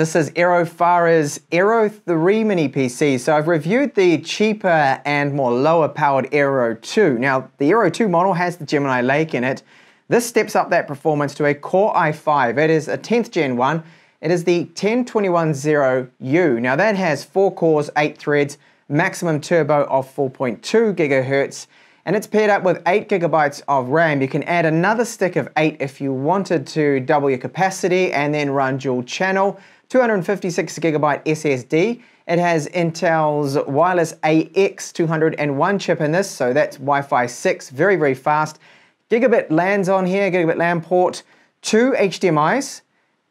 This is AeroFara's Aero 3 mini PC. So I've reviewed the cheaper and more lower powered Aero 2. Now, the Aero 2 model has the Gemini Lake in it. This steps up that performance to a Core i5. It is a 10th Gen 1. It is the 10210U. Now that has 4 cores, 8 threads, maximum turbo of 4.2 gigahertz, and it's paired up with 8 gigabytes of RAM. You can add another stick of 8 if you wanted to double your capacity and then run dual channel. 256 gigabyte SSD. It has Intel's wireless AX201 chip in this, so that's Wi-Fi 6, very, very fast. Gigabit LANs on here, gigabit LAN port, two HDMIs,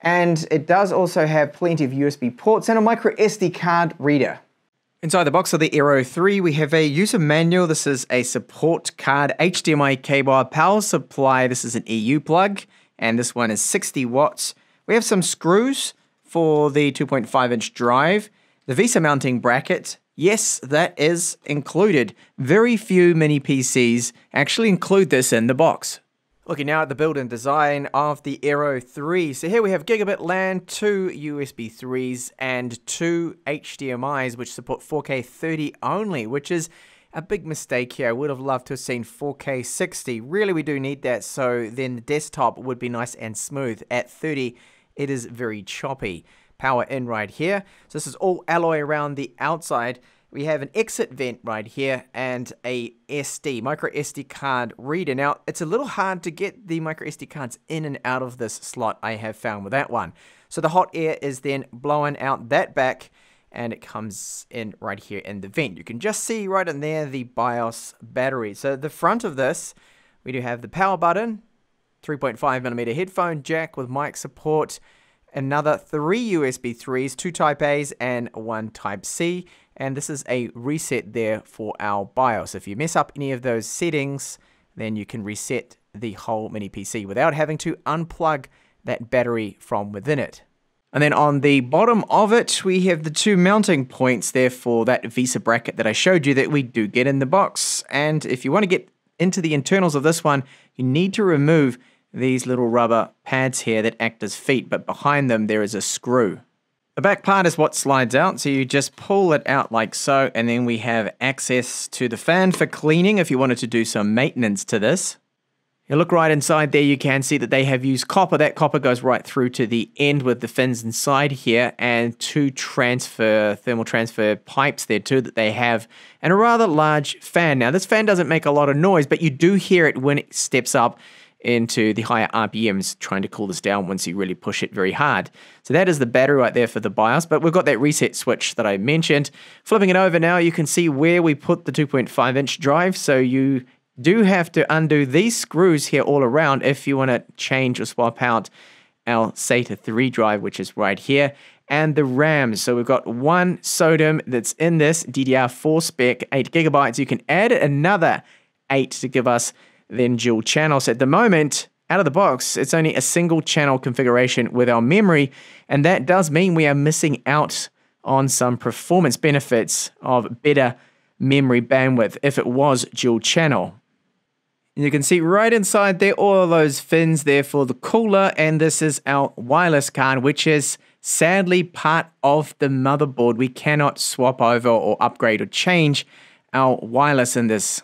and it does also have plenty of USB ports and a micro SD card reader. Inside the box of the Aero 3, we have a user manual. This is a support card, HDMI cable, power supply. This is an EU plug, and this one is 60 watts. We have some screws for the 2.5 inch drive. The VESA mounting bracket, yes, that is included. Very few mini PCs actually include this in the box. Looking now at the build and design of the Aero 3. So here we have gigabit LAN, two USB 3s, and two HDMIs which support 4K 30 only, which is a big mistake here. I would have loved to have seen 4K 60. Really, we do need that, so then the desktop would be nice and smooth. At 30, it is very choppy. Power in right here. So this is all alloy around the outside we have an exit vent right here and a SD, micro SD card reader. Now, it's a little hard to get the micro SD cards in and out of this slot I have found with that one. So the hot air is then blowing out that back and it comes in right here in the vent. You can just see right in there the BIOS battery. So the front of this, we do have the power button, 3.5 millimeter headphone jack with mic support, another three USB 3s, two Type A's and one Type C and this is a reset there for our BIOS. If you mess up any of those settings, then you can reset the whole mini PC without having to unplug that battery from within it. And then on the bottom of it, we have the two mounting points there for that VESA bracket that I showed you that we do get in the box. And if you want to get into the internals of this one, you need to remove these little rubber pads here that act as feet, but behind them there is a screw. The back part is what slides out, so you just pull it out like so, and then we have access to the fan for cleaning if you wanted to do some maintenance to this. You look right inside there, you can see that they have used copper. That copper goes right through to the end with the fins inside here, and two transfer, thermal transfer pipes there too that they have, and a rather large fan. Now, this fan doesn't make a lot of noise, but you do hear it when it steps up into the higher RPMs, trying to cool this down once you really push it very hard. So that is the battery right there for the BIOS, but we've got that reset switch that I mentioned. Flipping it over now, you can see where we put the 2.5 inch drive, so you do have to undo these screws here all around if you want to change or swap out our SATA 3 drive, which is right here, and the RAM. So we've got one SODIMM that's in this DDR4 spec, 8 gigabytes. You can add another 8 to give us then dual channels. At the moment, out of the box, it's only a single channel configuration with our memory, and that does mean we are missing out on some performance benefits of better memory bandwidth if it was dual channel. And you can see right inside there all of those fins there for the cooler, and this is our wireless card, which is sadly part of the motherboard. We cannot swap over or upgrade or change our wireless in this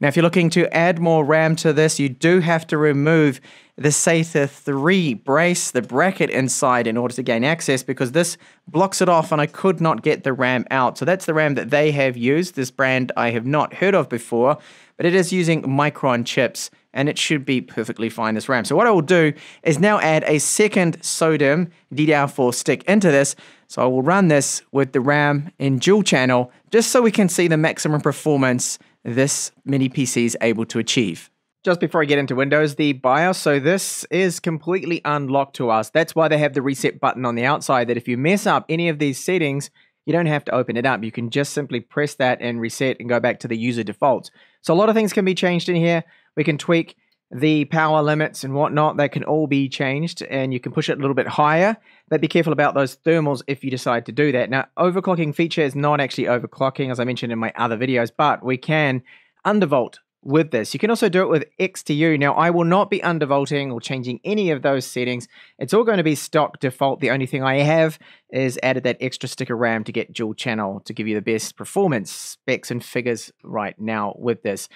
now, if you're looking to add more RAM to this, you do have to remove the SATA 3 brace, the bracket inside, in order to gain access because this blocks it off and I could not get the RAM out. So that's the RAM that they have used. This brand I have not heard of before, but it is using Micron chips and it should be perfectly fine, this RAM. So what I will do is now add a second SODIMM DDR4 stick into this. So I will run this with the RAM in dual channel just so we can see the maximum performance this mini PC is able to achieve. Just before I get into Windows, the BIOS, so this is completely unlocked to us. That's why they have the reset button on the outside, that if you mess up any of these settings, you don't have to open it up. You can just simply press that and reset and go back to the user defaults. So a lot of things can be changed in here. We can tweak the power limits and whatnot. They can all be changed and you can push it a little bit higher. But be careful about those thermals if you decide to do that. Now, overclocking feature is not actually overclocking, as I mentioned in my other videos, but we can undervolt with this. You can also do it with XTU. Now, I will not be undervolting or changing any of those settings. It's all going to be stock default. The only thing I have is added that extra sticker RAM to get dual channel to give you the best performance specs and figures right now with this.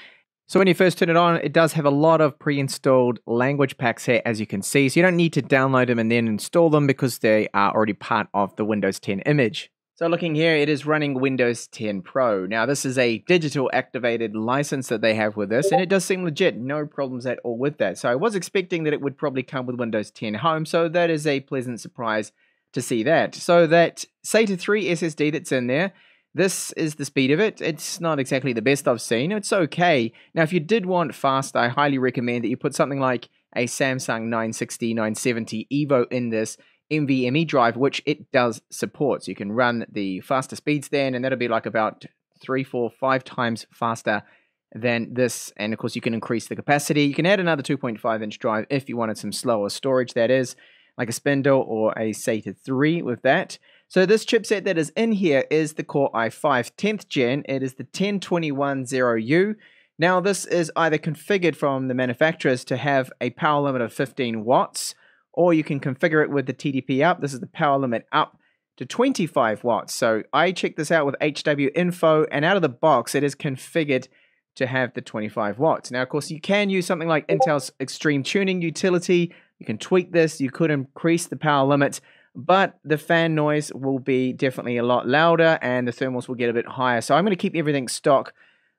So when you first turn it on, it does have a lot of pre-installed language packs here, as you can see. So you don't need to download them and then install them because they are already part of the Windows 10 image. So looking here, it is running Windows 10 Pro. Now this is a digital activated license that they have with this, and it does seem legit. No problems at all with that. So I was expecting that it would probably come with Windows 10 Home, so that is a pleasant surprise to see that. So that SATA 3 SSD that's in there, this is the speed of it. It's not exactly the best I've seen. It's okay. Now, if you did want fast, I highly recommend that you put something like a Samsung 960, 970 EVO in this NVMe drive, which it does support. So you can run the faster speeds then, and that'll be like about three, four, five times faster than this. And of course, you can increase the capacity. You can add another 2.5 inch drive if you wanted some slower storage, that is, like a Spindle or a SATA 3 with that. So this chipset that is in here is the Core i5 10th gen. It is the 10210U. Now this is either configured from the manufacturers to have a power limit of 15 watts, or you can configure it with the TDP up. This is the power limit up to 25 watts. So I checked this out with HWiNFO, and out of the box, it is configured to have the 25 watts. Now, of course, you can use something like Intel's Extreme Tuning utility. You can tweak this. You could increase the power limit, but the fan noise will be definitely a lot louder, and the thermals will get a bit higher. So I'm going to keep everything stock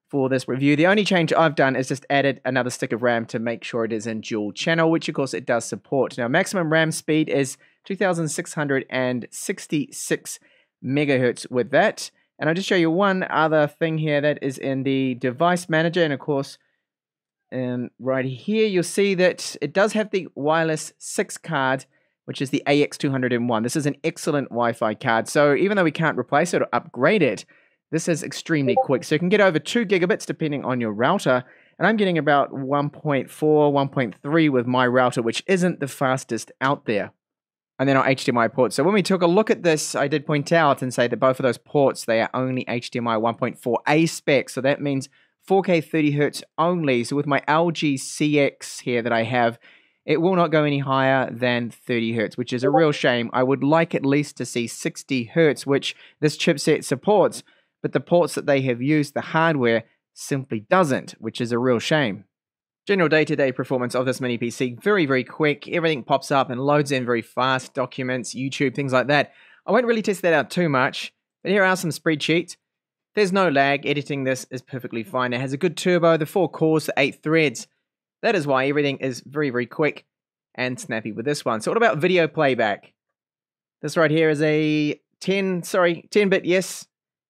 for this review. The only change I've done is just added another stick of RAM to make sure it is in dual channel, which of course it does support. Now, maximum RAM speed is 2666 megahertz with that. And I'll just show you one other thing here that is in the device manager. And of course, um, right here, you'll see that it does have the wireless 6 card, which is the AX201. This is an excellent Wi-Fi card. So even though we can't replace it or upgrade it, this is extremely quick. So you can get over 2 gigabits depending on your router. And I'm getting about 1.4, 1.3 with my router, which isn't the fastest out there. And then our HDMI ports. So when we took a look at this, I did point out and say that both of those ports, they are only HDMI 1.4A spec. So that means 4K 30 hertz only. So with my LG CX here that I have, it will not go any higher than 30 hertz, which is a real shame. I would like at least to see 60 hertz, which this chipset supports but the ports that they have used, the hardware, simply doesn't, which is a real shame. General day-to-day performance of this mini PC, very, very quick. Everything pops up and loads in very fast. Documents, YouTube, things like that. I won't really test that out too much, but here are some spreadsheets. There's no lag. Editing this is perfectly fine. It has a good turbo, the four cores, the eight threads. That is why everything is very, very quick and snappy with this one. So what about video playback? This right here is a 10, sorry, 10-bit, yes,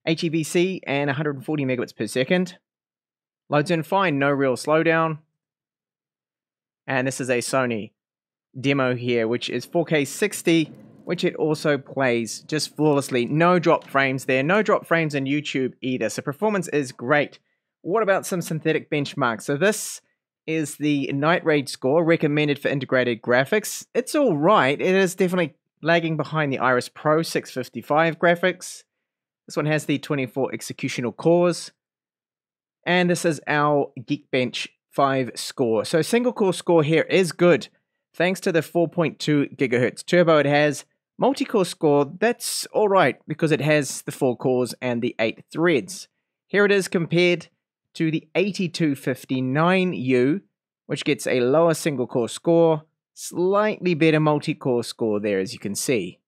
HEVC and 140 megabits per second. Loads in fine, no real slowdown. And this is a Sony demo here, which is 4K 60, which it also plays just flawlessly. No drop frames there, no drop frames in YouTube either. So performance is great. What about some synthetic benchmarks? So this is the Night Raid score recommended for integrated graphics. It's all right. It is definitely lagging behind the Iris Pro 655 graphics. This one has the 24 executional cores. And this is our Geekbench 5 score. So single core score here is good. Thanks to the 4.2 gigahertz turbo it has. Multi-core score, that's alright because it has the 4 cores and the 8 threads. Here it is compared to the 8259U, which gets a lower single core score, slightly better multi-core score there as you can see.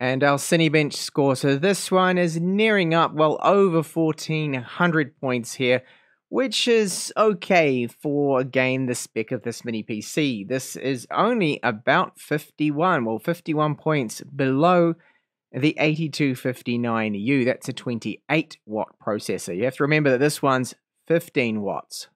And our Cinebench score, so this one is nearing up, well, over 1400 points here, which is okay for, again, the spec of this mini PC. This is only about 51, well, 51 points below the 8259U. That's a 28 watt processor. You have to remember that this one's 15 watts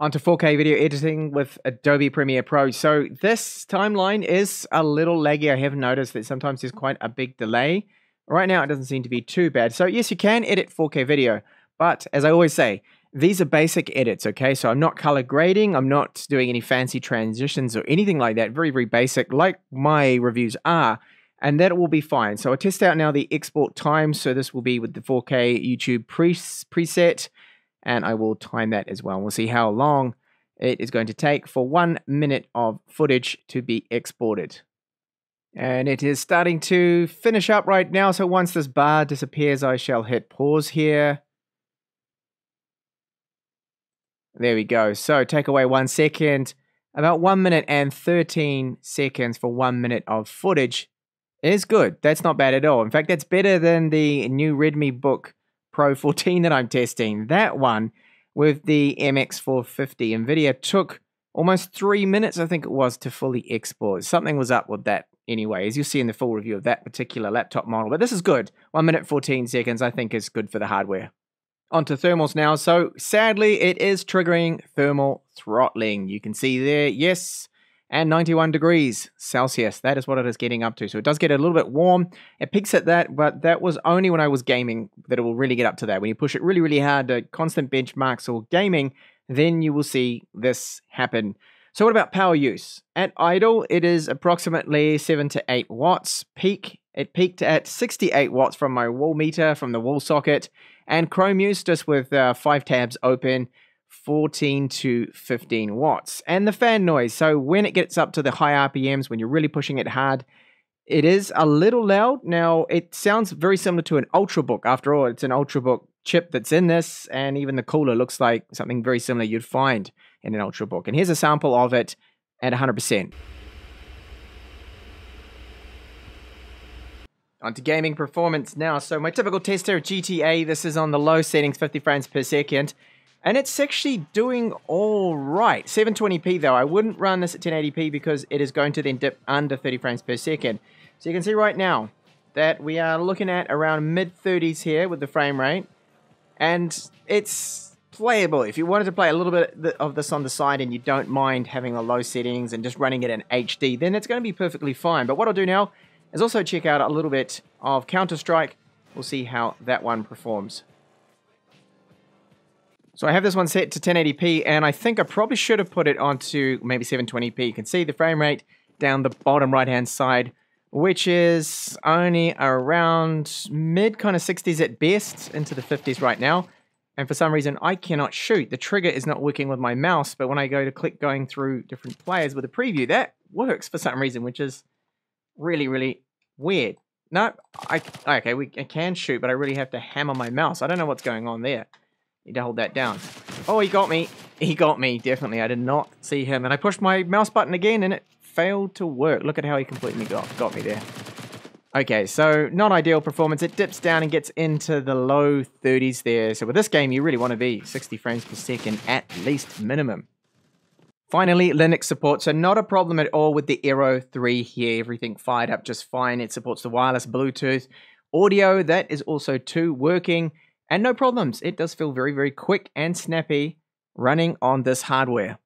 onto 4K video editing with Adobe Premiere Pro. So this timeline is a little laggy. I have noticed that sometimes there's quite a big delay. Right now, it doesn't seem to be too bad. So yes, you can edit 4K video, but as I always say, these are basic edits, okay? So I'm not color grading, I'm not doing any fancy transitions or anything like that. Very, very basic, like my reviews are, and that will be fine. So I'll test out now the export time. So this will be with the 4K YouTube pre preset. and I will time that as well. We'll see how long it is going to take for one minute of footage to be exported. And it is starting to finish up right now, so once this bar disappears, I shall hit pause here. There we go. So take away one second. About one minute and 13 seconds for one minute of footage is good. That's not bad at all. In fact, that's better than the new Redmi Book Pro 14 that I'm testing. That one with the MX450 NVIDIA took almost three minutes, I think it was, to fully export. Something was up with that anyway, as you'll see in the full review of that particular laptop model. But this is good. One minute, 14 seconds, I think is good for the hardware. Onto thermals now. So sadly, it is triggering thermal throttling. You can see there, yes, and 91 degrees Celsius. That is what it is getting up to. So it does get a little bit warm. It peaks at that, but that was only when I was gaming that it will really get up to that. When you push it really, really hard to constant benchmarks or gaming, then you will see this happen. So what about power use? At idle, it is approximately 7 to 8 watts. Peak, it peaked at 68 watts from my wall meter from the wall socket. And Chrome use, just with uh, 5 tabs open, 14 to 15 watts. And the fan noise, so when it gets up to the high RPMs, when you're really pushing it hard, it is a little loud. Now, it sounds very similar to an Ultrabook. After all, it's an Ultrabook chip that's in this, and even the cooler looks like something very similar you'd find in an Ultrabook. And here's a sample of it at 100%. Onto gaming performance now. So my typical tester of GTA, this is on the low settings, 50 frames per second. And it's actually doing all right. 720p though, I wouldn't run this at 1080p because it is going to then dip under 30 frames per second. So you can see right now that we are looking at around mid 30s here with the frame rate. And it's playable. If you wanted to play a little bit of this on the side and you don't mind having the low settings and just running it in HD, then it's going to be perfectly fine. But what I'll do now is also check out a little bit of Counter-Strike. We'll see how that one performs. So I have this one set to 1080p, and I think I probably should have put it onto maybe 720p. You can see the frame rate down the bottom right-hand side, which is only around mid kind of 60s at best, into the 50s right now. And for some reason, I cannot shoot. The trigger is not working with my mouse, but when I go to click going through different players with a preview, that works for some reason, which is really, really weird. No, I, okay, we I can shoot, but I really have to hammer my mouse. I don't know what's going on there. Need to hold that down. Oh, he got me. He got me, definitely. I did not see him. And I pushed my mouse button again, and it failed to work. Look at how he completely got, got me there. Okay, so not ideal performance. It dips down and gets into the low 30s there. So with this game, you really want to be 60 frames per second at least minimum. Finally, Linux support. So not a problem at all with the Aero 3 here. Everything fired up just fine. It supports the wireless Bluetooth. Audio, that is also too working. And no problems. It does feel very, very quick and snappy running on this hardware.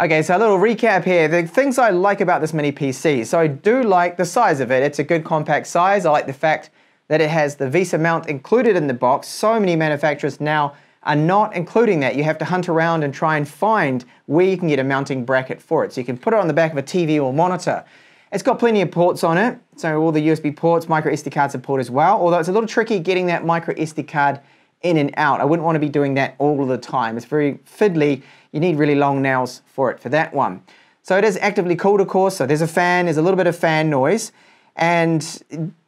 Okay, so a little recap here. The things I like about this mini PC. So I do like the size of it. It's a good compact size. I like the fact that it has the VESA mount included in the box. So many manufacturers now are not including that. You have to hunt around and try and find where you can get a mounting bracket for it. So you can put it on the back of a TV or monitor. It's got plenty of ports on it, so all the USB ports, micro SD card support as well, although it's a little tricky getting that micro SD card in and out. I wouldn't want to be doing that all the time. It's very fiddly. You need really long nails for it for that one. So it is actively cooled, of course. So there's a fan, there's a little bit of fan noise. And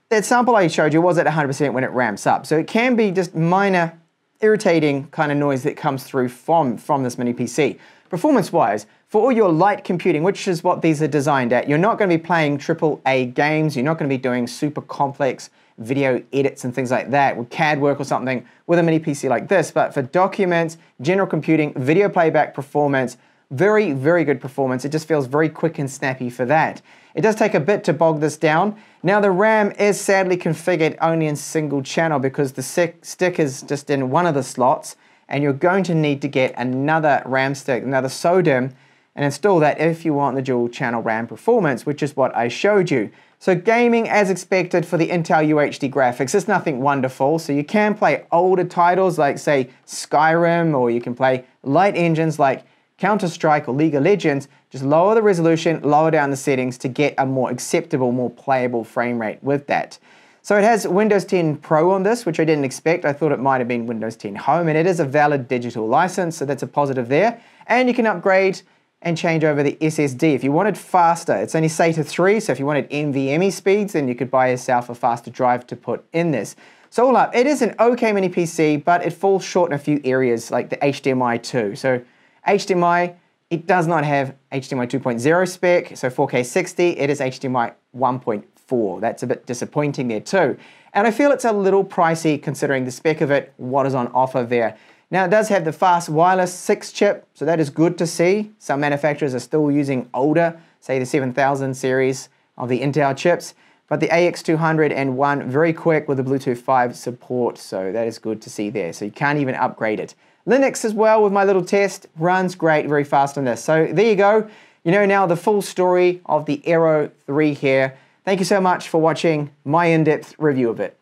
that sample I showed you was at 100% when it ramps up. So it can be just minor irritating kind of noise that comes through from, from this mini PC. Performance-wise, for all your light computing, which is what these are designed at, you're not going to be playing AAA games, you're not going to be doing super complex video edits and things like that with CAD work or something with a mini PC like this. But for documents, general computing, video playback performance, very, very good performance. It just feels very quick and snappy for that. It does take a bit to bog this down. Now the RAM is sadly configured only in single channel because the stick is just in one of the slots and you're going to need to get another RAM stick, another SODIMM and install that if you want the dual channel RAM performance, which is what I showed you. So gaming as expected for the Intel UHD graphics is nothing wonderful. So you can play older titles like say Skyrim or you can play light engines like Counter-Strike or League of Legends, just lower the resolution, lower down the settings to get a more acceptable, more playable frame rate with that. So it has Windows 10 Pro on this, which I didn't expect. I thought it might have been Windows 10 Home, and it is a valid digital license, so that's a positive there. And you can upgrade and change over the SSD. If you wanted faster, it's only SATA 3, so if you wanted NVMe speeds, then you could buy yourself a faster drive to put in this. So all up, it is an okay mini PC, but it falls short in a few areas, like the HDMI 2. So HDMI, it does not have HDMI 2.0 spec, so 4K 60, it is HDMI 1.4. That's a bit disappointing there too. And I feel it's a little pricey considering the spec of it, what is on offer there. Now it does have the fast wireless 6 chip, so that is good to see. Some manufacturers are still using older, say the 7000 series of the Intel chips, but the AX201 very quick with the Bluetooth 5 support, so that is good to see there. So you can't even upgrade it. Linux as well with my little test runs great, very fast on this. So there you go. You know now the full story of the Aero 3 here. Thank you so much for watching my in-depth review of it.